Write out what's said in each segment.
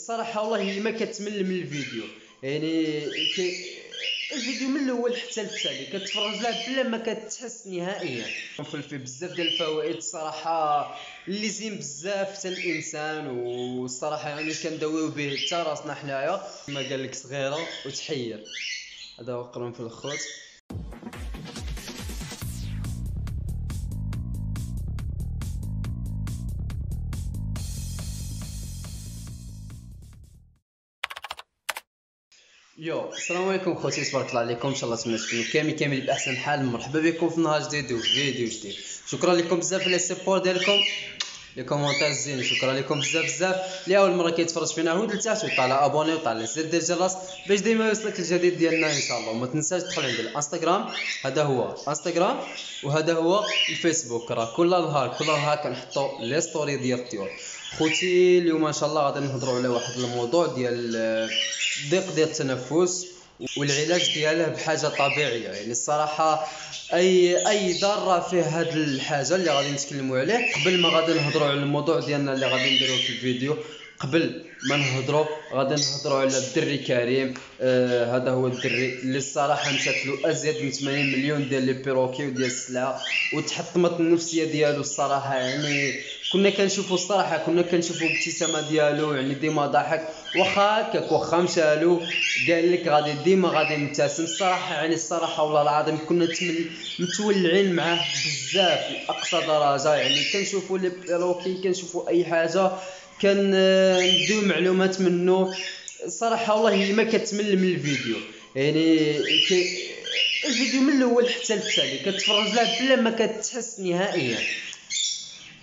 الصراحه والله ما كتمل من الفيديو. يعني كي الفيديو من الأول حتى للتالي كتفرج له بلا ما كتحس نهائيا. فيه بزاف ديال الفوائد الصراحه اللي زين بزاف حتى الإنسان والصراحه يعني كنداويو به حتى راسنا حنايا. كما قال لك صغيرة وتحير. هذا هو قرنفل الخوت. يو السلام عليكم خوتي تبارك الله عليكم. إن شاء الله تمنى كامل كامل بأحسن حال. مرحبا بكم في نهار جديد وفيديو جديد شكرا لكم بزاف على ال support ديالكم. les commentaires زين شكرا لكم بزاف بزاف. اللي أول مرة كيتفرج فينا هود لتحت وطالع abonner وطالع زر ديال الجرس باش ديما يوصلك الجديد ديالنا إن شاء الله. وما تنساش تدخل عند الإنستغرام هذا هو إنستغرام وهذا هو الفيسبوك. راه كل نهار كل نهار كنحطوا les stories ديال الطيور خوتي اليوم إن شاء الله غادي نهضروا على واحد الموضوع ديال الضيق ديال التنفس. والعلاج ديالها بحاجة طبيعية. يعني الصراحة اي أي ضارة فيه هاد الحاجة اللي غادي نتكلموا عليه قبل ما غادي نهضروا على الموضوع ديالنا اللي غادي نديروه في الفيديو قبل ما نهضروا غادي نهضروا على الدري كريم. آه هذا هو الدري اللي الصراحة مشات له أزيد من 80 مليون ديال لي بيروكي وديال السلعة وتحطمت النفسية ديالو الصراحة. يعني كنا كنشوفوا الصراحة كنا كنشوفوا الابتسامه ديالو يعني ديما ضاحك واخا هكاك واخا مشالو قال لك غادي ديما غادي نبتسم. الصراحة يعني الصراحة والله العظيم كنا متولعين معاه بزاف لأقصى درجة. يعني كنشوفوا لي بيروكي كنشوفوا أي حاجة كان نديو معلومات منه الصراحة والله ما كتمل من الفيديو. يعني الفيديو من الأول حتى للتالي كتفرج له بلا ما كتحس نهائيا.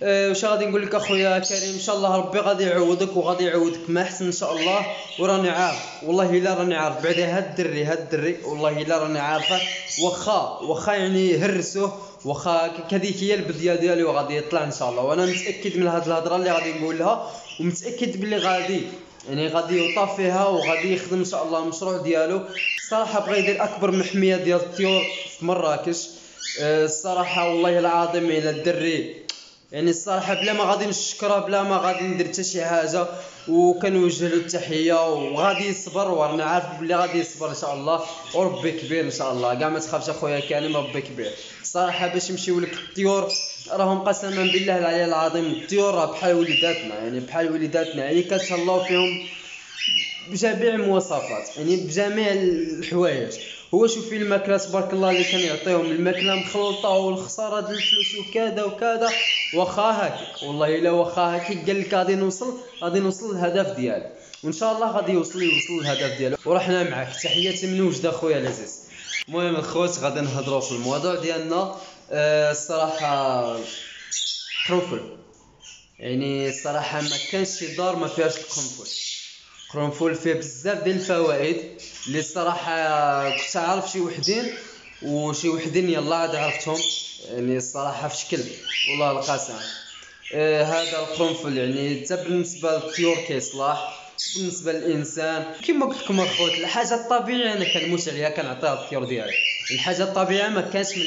واش غادي نقول لك أخويا كريم؟ إن شاء الله ربي غادي يعوضك وغادي يعوضك ما أحسن إن شاء الله. وراني عارف والله إلا راني عارف. بعدا هاد الدري هاد الدري والله إلا راني عارفه. واخا واخا يعني هرسوه واخا كذيك هي البدية ديالي وغادي يطلع إن شاء الله. وأنا متأكد من هاد الهضرة اللي غادي نقولها ومتأكد بلي غادي يعني غادي يوطى فيها وغادي يخدم إن شاء الله المشروع ديالو. الصراحة بغى يدير أكبر محميه ديال الطيور في مراكش. أه الصراحة والله العظيم إلى الدري يعني الصراحة بلا ما غادي نشكرها بلا ما غادي ندير حتى شي حاجة. وكنوجه له التحية وغادي يصبر وأنا عارف بلي غادي يصبر إن شاء الله. وربي كبير إن شاء الله. كاع ما تخافش اخويا كريم ربي كبير. الصراحة باش يمشيو لك الطيور راهم قسما بالله العلي العظيم الطيور راه بحال وليداتنا يعني بحال وليداتنا. يعني كتهلاو فيهم. بجميع المواصفات يعني بجميع الحوايج. هو شوف الماكلة تبارك الله اللي كان يعطيهم الماكلة مخلطة والخسارة ديال الفلوس وكذا وكذا واخا هكاك والله إلا واخا هكاك قال لك غادي نوصل غادي نوصل للهدف ديالي. وإن شاء الله غادي يوصل يوصل للهدف ديالو. ورحنا معاك. تحياتي من وجد اخويا العزيز. المهم الخوت غادي نهضروا في الموضوع ديالنا. أه الصراحة قرنفل يعني الصراحة ما كانش شي دار ما فيهاش قرنفل فيه بزاف ديال الفوائد اللي الصراحه كنت عارف شي وحدين وشي وحدين يلا عاد عرفتهم يعني الصراحه في شكل والله القسم آه هذا القرنفل يعني حتى بالنسبة للطيور كيصلاح بالنسبة للانسان كما قلت لكم اخوت الحاجة الطبيعيه أنا كنموت عليها كنعطيها الطيور ديالي الحاجة الطبيعيه ما كانش من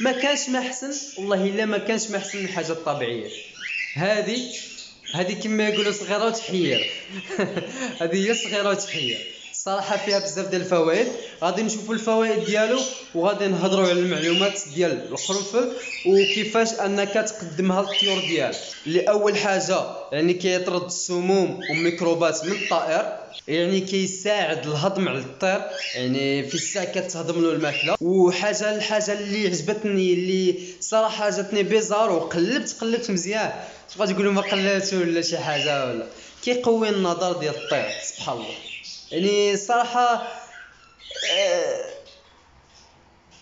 ما كانش ما احسن والله الا ما كانش ما احسن من الحاجة الطبيعيه هذه هذه كما يقولوا صغيرة وتحير. هذه هي صغيرة وتحير. صراحة فيها بزاف ديال الفوائد. غادي نشوفوا الفوائد ديالو وغادي نهضروا على المعلومات ديال القرنفل وكيفاش أنك تقدمها للطيور ديالك. لأول حاجة يعني كيطرد السموم والميكروبات من الطائر يعني كيساعد الهضم على الطير يعني في الساعة كتهضم له الماكلة. وحاجة الحاجة اللي عجبتني اللي صراحة جاتني بيزار وقلبت قلبت مزيان. تبغى تقولوا ما قلاتو ولا شي حاجة ولا؟ كيقوي النظر ديال الطير سبحان الله. يعني الصراحه آه،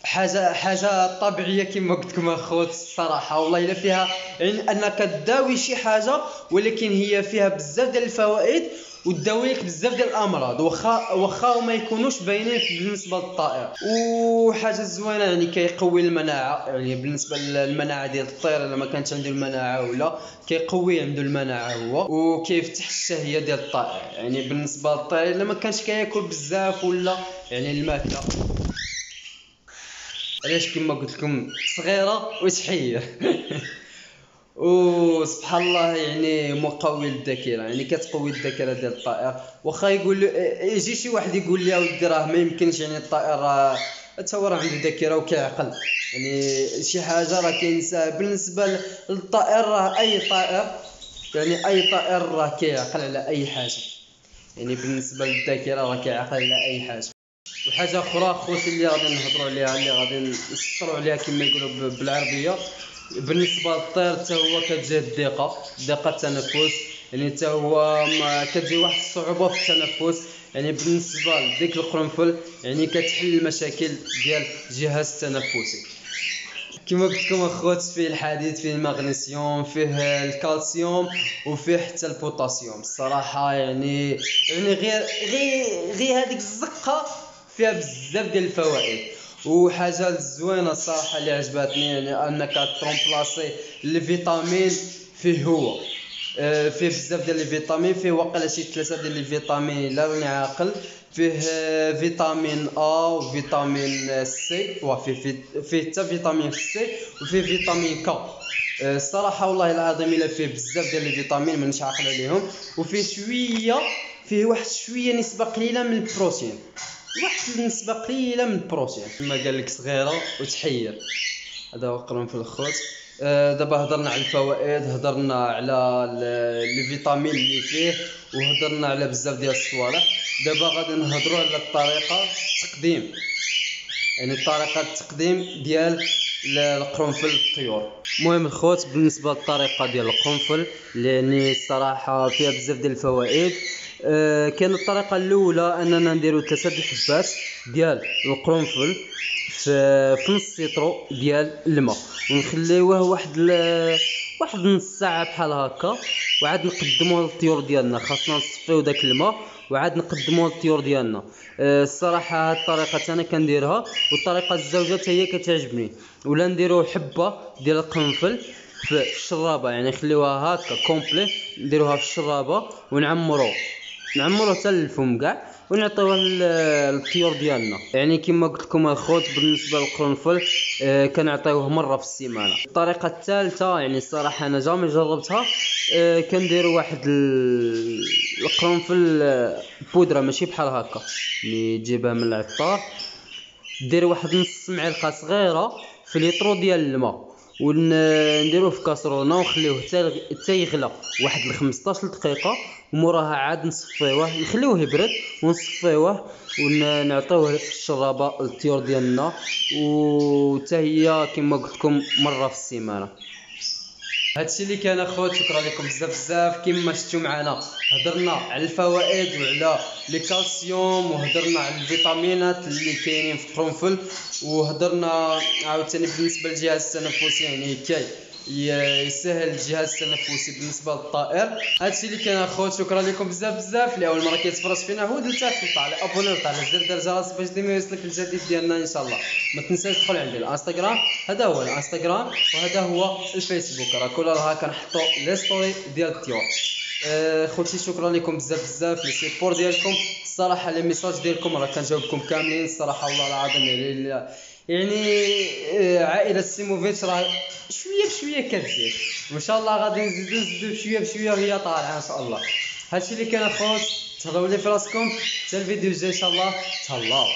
حاجة حاجة طبيعية كما قلت لكم أخوت الصراحة. والله إلا فيها يعني أنك تداوي شي حاجة ولكن هي فيها بزاف ديال الفوائد وداوي لك بزاف ديال الامراض واخا واخا ما يكونوش باينين بالنسبة للطائر. وحاجة زوينة يعني كيقوي المناعة يعني بالنسبة للمناعة ديال الطير إلا ما كانت عنده المناعة ولا كيقوي عنده المناعة هو وكيفتح الشهية ديال الطائر. يعني بالنسبة للطير إلا ما كانش كياكل بزاف ولا يعني الماكلة. علاش كما قلت لكم صغيرة وتحير. وسبحان الله يعني مقوي للذاكره يعني كتقوي الذاكرة ديال الطائر. واخا يقول له- يجي شي واحد يقول لي اودي راه ما يمكنش يعني الطائر راه حتى هو راه عنده ذاكرة وكيعقل. يعني شي حاجة راه كينساها بالنسبة للطائر راه أي طائر يعني أي طائر راه كيعقل على أي حاجة. يعني بالنسبة للذاكرة راه كيعقل على أي حاجة. وحاجة أخرى خوتي اللي غادي نهضروا عليها اللي غادي نسطروا عليها كما يقولوا بالعربية. بالنسبة للطير حتى هو كتجيه الضيقه ضيقه التنفس يعني حتى هو كتجي واحد الصعوبة في التنفس. يعني بالنسبة لديك القرنفل يعني كتحل المشاكل ديال الجهاز التنفسي. كما قلت لكم اخوات فيه الحديد فيه المغنيسيوم فيه الكالسيوم وفيه حتى البوتاسيوم. الصراحة يعني يعني غير غير غير هذيك الزقة فيها بزاف ديال الفوائد. وحاجه الزوينه الصراحه اللي عجبتني يعني أنك ت remplacer الفيتامين فيه هو. آه، فيه بزاف ديال الفيتامين فيه واقيلا شي ثلاثة ديال الفيتامين لا راني عاقل. فيه آه، فيتامين ا وفيتامين سي وفيه فيه حتى فيتامين سي وفيه فيتامين ك آه، الصراحة والله العظيم إلا فيه بزاف ديال الفيتامين مانيش عاقل عليهم. وفيه شوية فيه واحد شوية نسبة قليلة من البروتين. واحد النسبة قليلة من البروتين كما قال لك صغيرة وتحير. هذا هو قرنفل الخوت آه، دابا هضرنا على الفوائد هضرنا على ال- الفيتامين اللي فيه وهضرنا على بزاف ديال الصوالح. دابا غادي نهضروا على الطريقة التقديم. يعني طريقة التقديم ديال ال- القرنفل للطيور المهم الخوت بالنسبة للطريقة ديال القرنفل يعني الصراحة فيها بزاف ديال الفوائد. كان الطريقة الأولى أننا نديرو ثلاثة الحبات ديال القرنفل في في نص لترو ديال الماء. ونخليوه واحد. واحد نص ساعة بحال هكا. وعاد نقدموه للطيور ديالنا. خاصنا نصفيو داك الماء وعاد نقدموه للطيور ديالنا. أه الصراحة هاد الطريقة أنا كنديرها. والطريقة الزوجة حتى هي كتعجبني. ولا نديرو حبة ديال القرنفل في الشرابة. يعني نخليوها هكا كومبلي. نديروها في الشرابة ونعمرو نعمرو حتى للفم كاع ونعطيوها لل- للطيور ديالنا. يعني كما قلت لكم الخوت بالنسبة للقرنفل آه كنعطيوه مرة في السيمانة. الطريقة الثالثة يعني الصراحة أنا جامي جربتها آه كنديروا واحد ال- القرنفل آه، بودرة ماشي بحال هكا. اللي تجيبها من العطار دير واحد نص معلقة صغيرة في ليطرو ديال الماء. ونديروه في كاسرونه ونخليوه حتى يغلى. واحد ل 15 دقيقة وموراها عاد نصفيوه نخليوه يبرد ونصفيوه ونعطيوه الشرابة للطيور ديالنا وحتى هي كما قلت لكم مرة في السيمانة. هادشي اللي كان اخوات شكرا لكم بزاف بزاف. كما شفتوا معنا هضرنا على الفوائد وعلى الكالسيوم وهضرنا على الفيتامينات اللي كاينين في القرنفل وهضرنا عاوتاني بالنسبة للجهاز التنفسي يعني كي ي- يسهل الجهاز التنفسي بالنسبة للطائر. هادشي اللي كان اخوات شكرا لكم بزاف بزاف. اللي اول مره كيتفرج فينا هو دلتا تحط على ابوني على زر الجرس باش ديما يوصلك الجديد ديالنا إن شاء الله. ما تنساش تدخل عندي الإنستغرام. هذا هو الإنستغرام وهذا هو الفيسبوك. راه كل راه كنحطوا لي ستوري ديال الطيور. آه، خوتي شكرا لكم بزاف بزاف. لي سيبور ديالكم الصراحه لي ميساج ديالكم راه كنجاوبكم كاملين. الصراحه والله العظيم يعني يعني آه، عائلة سيموفيتش راه شوية بشوية كتزيد وان شاء الله غادي نزيدو نزيدو بشوية بشوية وهي طالعة ان شاء الله. هادشي اللي كان اخوت تهلاو لي في راسكم. حتى الفيديو الجاي إن شاء الله. تهلاو.